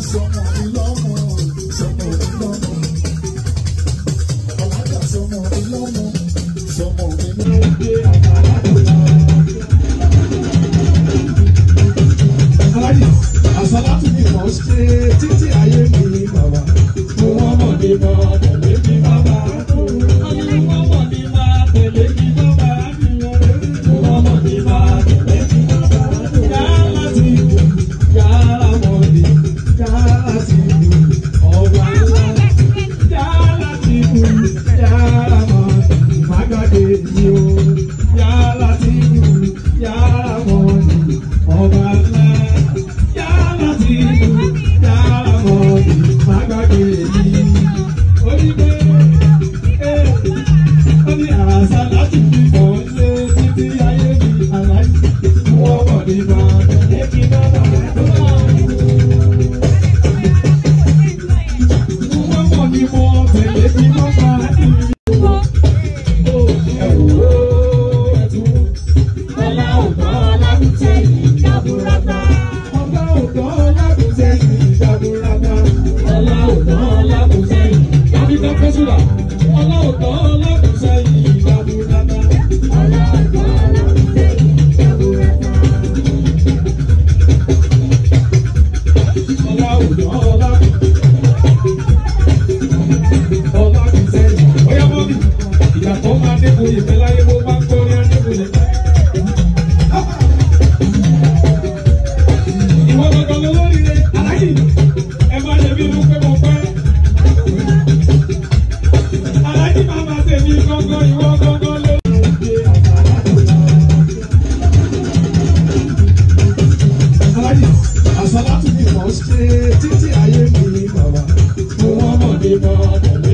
someone you know Look. Happy birthday.